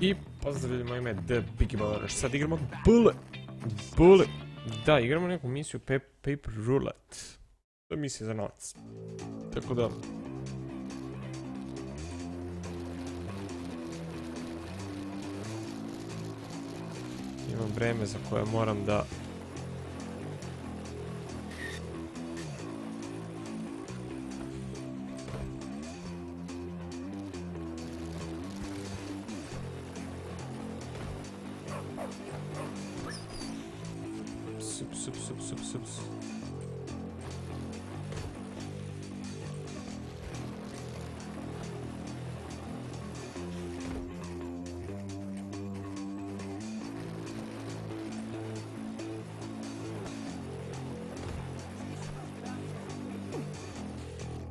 I pozdravljamo ime The Biggie Baller. Sad igramo Bullet. Bullet. Da, igramo neku misiju Paper Roulette. To je misija za novac. Tako da... Imam vreme za koje moram da Супс, супс, супс, супс, супс.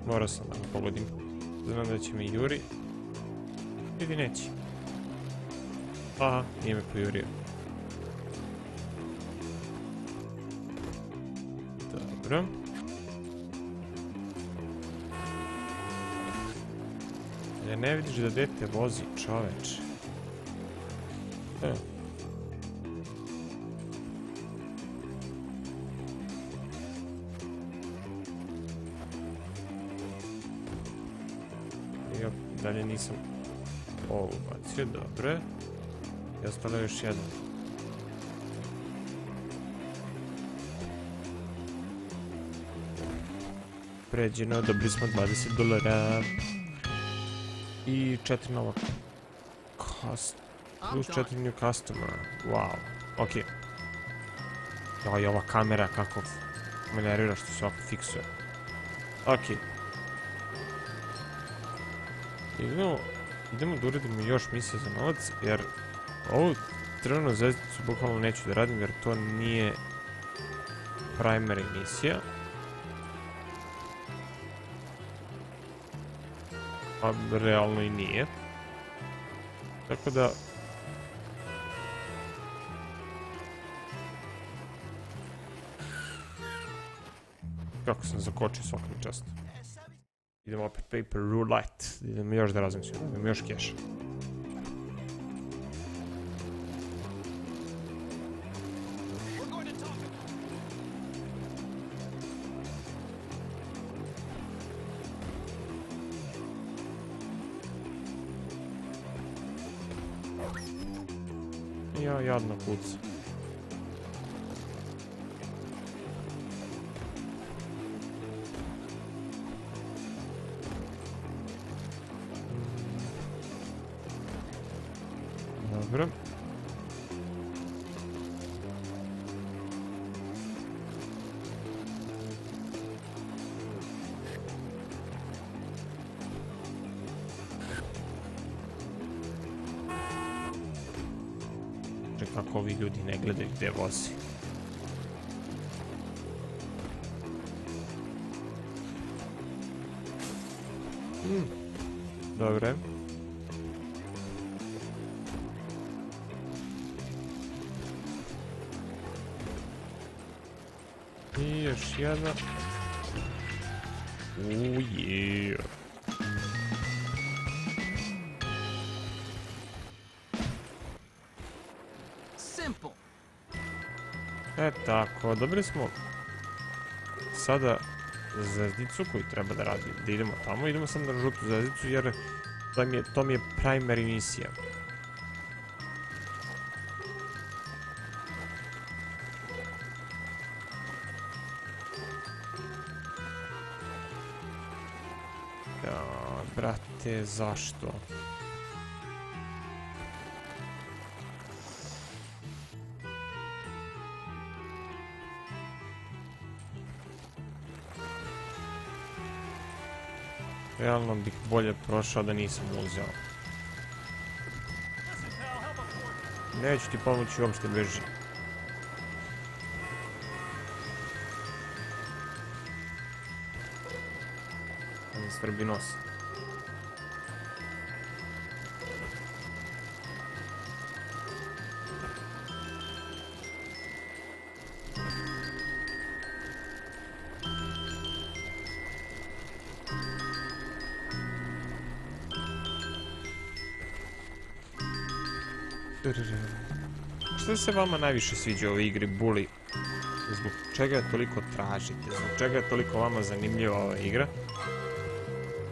Ora sarà un po' di zonandaci migliori e di necci. Ah, niente migliori. Dobro. Ja ne vidiš da dete vozi čoveč. E. Ja dalje nisam ovo bacio, dobro. I ostalo još jedan. Pređeno, dobili smo 20 dolara. I četiri nova cost, plus četiri new customer, wow, ok. Joj, ova kamera kako me što se ovako fiksuje. Ok. Idemo, idemo da uradimo još misije za novac, jer ovu crvenu zvezdicu bukvalno neću da radim, jer to nije primary misija. A realno i nije. Tako da... Kako sam zakočio svaka mi čast. Idemo opet paper roulette. Idemo još da razmišljamo, idemo još keša. Ja jadno kuca. Kako ovi ljudi ne gledaju gdje vozi. Hmm. Dobre. I još jedna. Uuu, yeah. E tako, dobili smo sada zvezdicu koju treba da radi, da idemo tamo, idemo sad na žutu zvezdicu jer to mi je, to mi je primary misija. Ja, brate, zašto? Realno bih bolje prošao da nisam uzeo. Neću ti pomoći uopšte beži. Svrbi nos. Šta se vama najviše sviđa ovoj igri Bully? Zbog čega je toliko tražite? Zbog čega je toliko vama zanimljiva ova igra?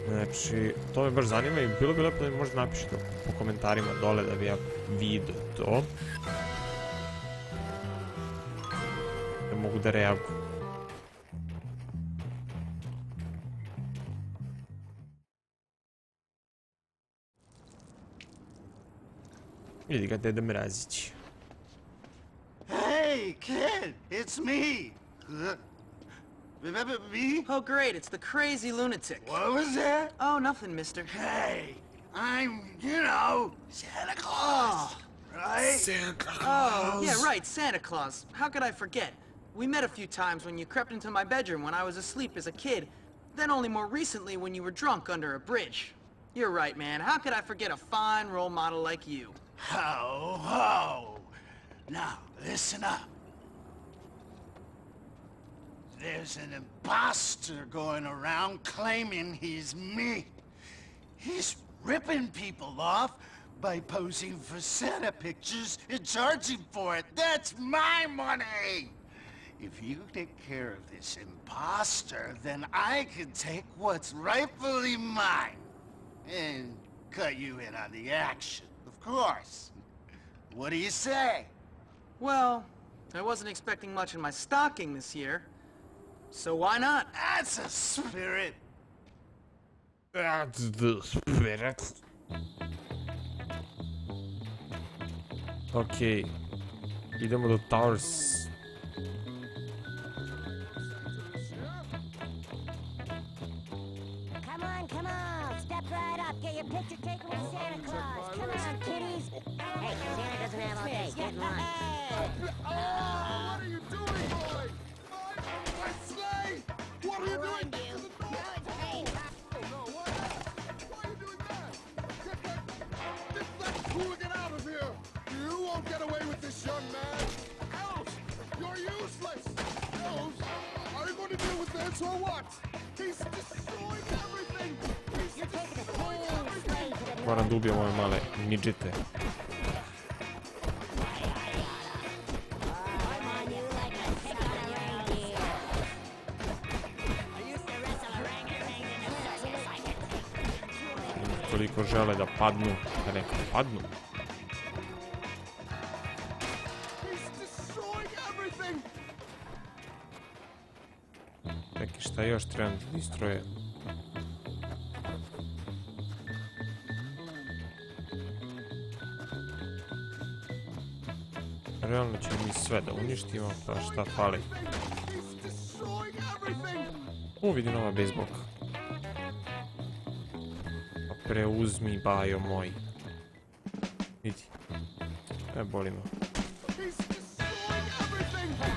Znači, to me baš zanima i bilo bi lepo da mi možda napišete po komentarima dole da bi ja vidio to. Da mogu da reagujem. Vidi ga Deda Mrazić. Hey, kid, it's me. Remember me? Oh, great, it's the crazy lunatic. What was that? Oh, nothing, mister. Hey, I'm, you know, Santa Claus, oh. right? Santa oh, Claus. Oh, yeah, right, Santa Claus. How could I forget? We met a few times when you crept into my bedroom when I was asleep as a kid, then only more recently when you were drunk under a bridge. You're right, man. How could I forget a fine role model like you? Ho, ho. Now, listen up. There's an imposter going around claiming he's me. He's ripping people off by posing for Santa pictures and charging for it. That's my money! If you take care of this imposter, then I can take what's rightfully mine. And cut you in on the action, of course. What do you say? Well, I wasn't expecting much in my stocking this year. So why not? That's a spirit. That's the spirit. Okej. Idemo do Towers. Picture taken with Santa Claus. Come on, kiddies. Hey, Santa doesn't have all day. Get in line. Vara lubią moje male midgety. Koliko žele da padnu, da neka padnu. Neki šta još trebam da destrojem? Realno će mi sve da uništimo, pa šta fali? U, vidi nova bejsbolka. Pa preuzmi, bajo moj. Vidi. E, boli me. He's destroying everything. What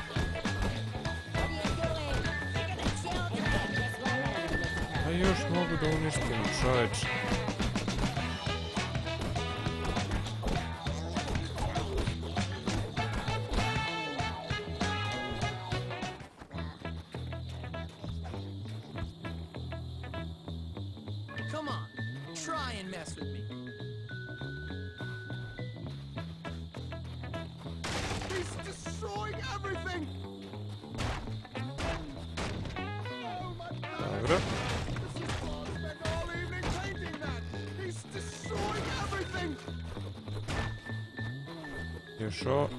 are you doing? They're gonna children. Just let them. A još mogu da uništim, čoveč. Everything. Još ovo.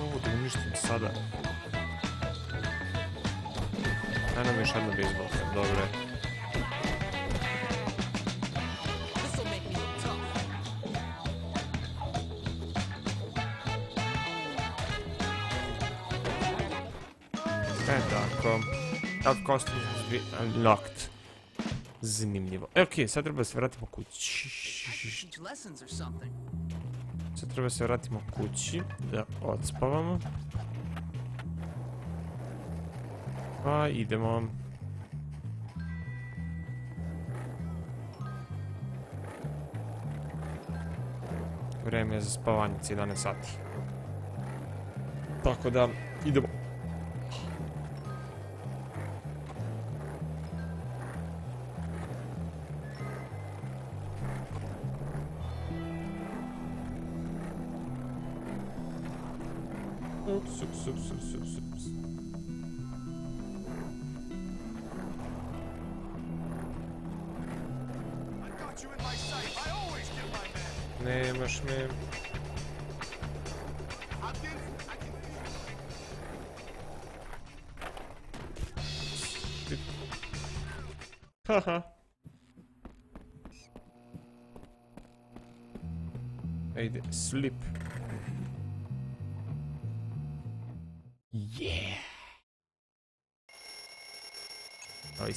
Ovo da uništim sada. Ajde nam još jedna bejsbolka, dobro je. E tako. Costume has been unlocked. Zanimljivo. E, okej, sad treba se vratimo kući. Sad treba se vratimo kući, da odspavamo. Pa idemo. Vreme je za spavanje, 11 sati. Tako da, idemo. soup, Haha. Hey, sleep.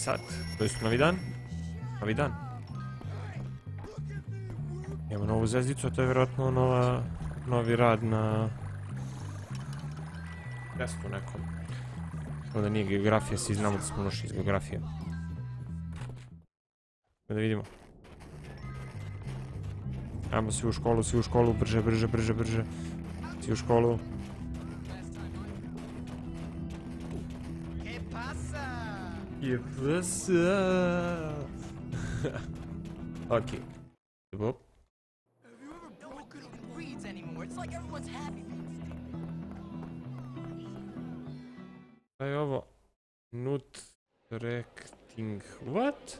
Sad, to je novi dan? Novi dan. Imamo novu zvezdicu, to je vjerojatno nova, novi rad na testu nekom. Samo da nije geografija, svi znamo da smo došli iz geografije. Da vidimo. Ajmo svi u školu, svi u školu, brže, brže, brže, brže. Svi u školu. Give this up. okay. Give up. No a reads anymore. It's like everyone's happy. Nut What?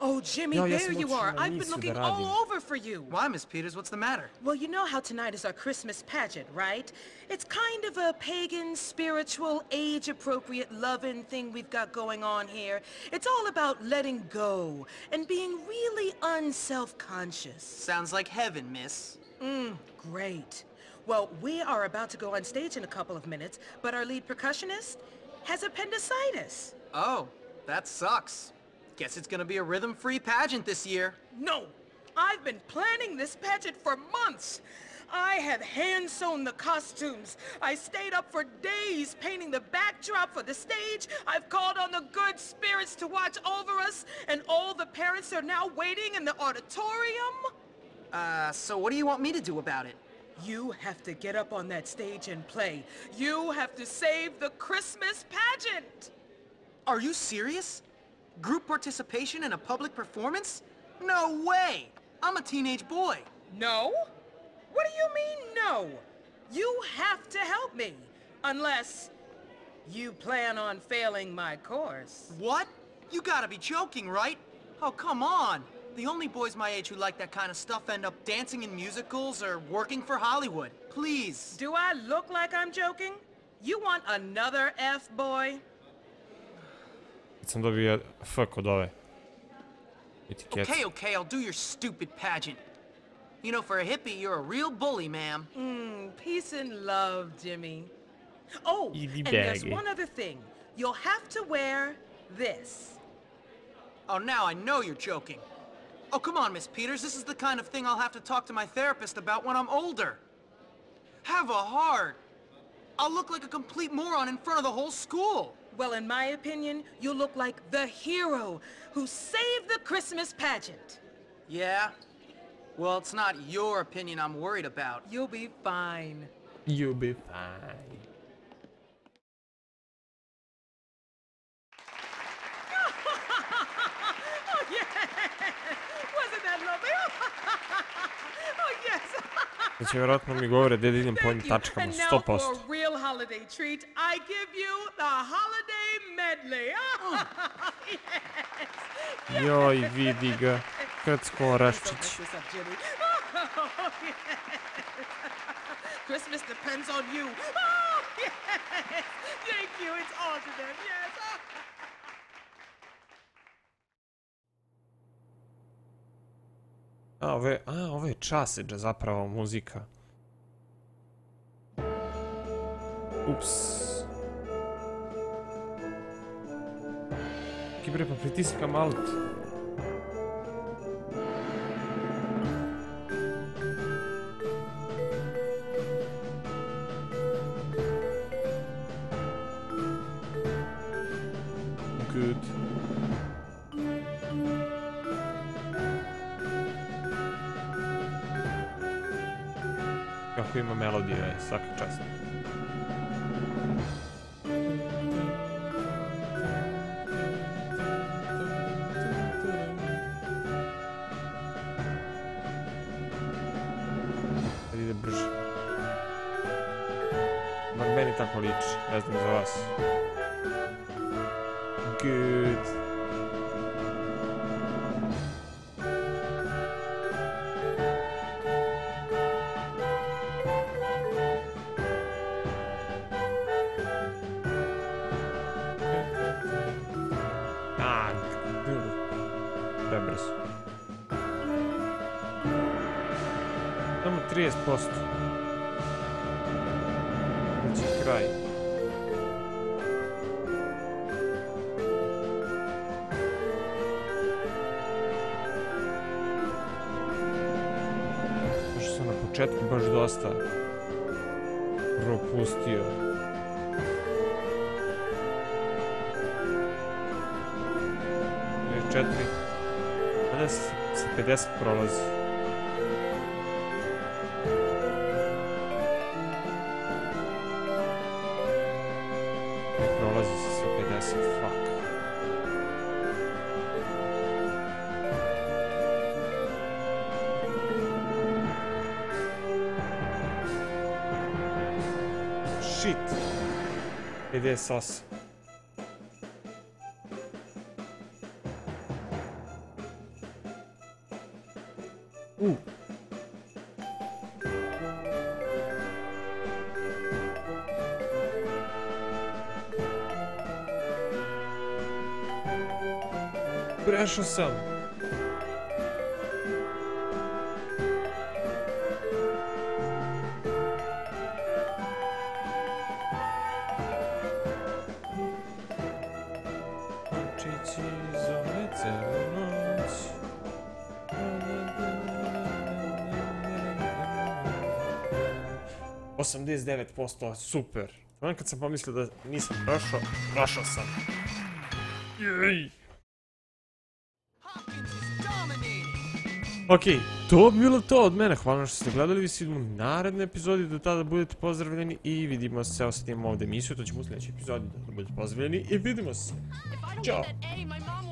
Oh, Jimmy, Ja, ja there sam you are. I've been looking radim. all over for you. Why, Miss Peters? What's the matter? Well, you know how tonight is our Christmas pageant, right? It's kind of a pagan, spiritual, age-appropriate, loving thing we've got going on here. It's all about letting go and being really unself-conscious. Sounds like heaven, miss. Mm, great. Well, we are about to go on stage in a couple of minutes, but our lead percussionist has appendicitis. Oh, that sucks. Guess it's gonna be a rhythm-free pageant this year. No! I've been planning this pageant for months! I have hand-sewn the costumes. I stayed up for days painting the backdrop for the stage. I've called on the good spirits to watch over us, and all the parents are now waiting in the auditorium. Uh, so what do you want me to do about it? You have to get up on that stage and play. You have to save the Christmas pageant! Are you serious? Group participation in a public performance? No way! I'm a teenage boy. No? What do you mean, no? You have to help me. Unless you plan on failing my course. What? You gotta be joking, right? Oh, come on. The only boys my age who like that kind of stuff end up dancing in musicals or working for Hollywood. Please. Do I look like I'm joking? You want another F, boy? Kad sam dobio F kod ove. Etikete. Okay, okay, I'll do your stupid pageant. You know, for a hippie, you're a real bully, ma'am. Mm, peace and love, Jimmy. Oh, Itty and there's one other thing. You'll have to wear this. Oh, now I know you're joking. Oh, come on, Miss Peters. This is the kind of thing I'll have to talk to my therapist about when I'm older. Have a heart. I'll look like a complete moron in front of the whole school. Well, in my opinion, you look like the hero who saved the Christmas pageant. Yeah? Well, it's not your opinion I'm worried about. You'll be fine. You'll be fine. Oh, yes! Wasn't that lovely? oh, yes! Znači, vjerojatno mi govore gdje da idem po ovim Thank you. tačkama, And now for 100% holiday treat, I give you the holiday medley. Oh, yes. Joj, vidi ga. Kad skoraščić. Oh, Christmas depends on you. Oh, yes. Thank you. It's all to them. Yes. A, ove, a, ove čase zapravo muzika. Ups. Kibre, pa pritiskam alt. Kako ima melodije, svaka čast. 30%. Znači kraj. Što sam na početku baš dosta propustio. Četiri. Mada se sa 50 prolazi. Cadê é sócio? Uh. Прошу. 89%, super. Kad sam pomislio da nisam prošao, prošao sam. Ok, to bi bilo to od mene. Hvala što ste gledali. Vi se vidimo u narednoj epizodi. Do tada budete pozdravljeni i vidimo se. Ostavimo ovdje emisiju. To ćemo u sljedećoj epizodi. Da budete pozdravljeni i vidimo se. If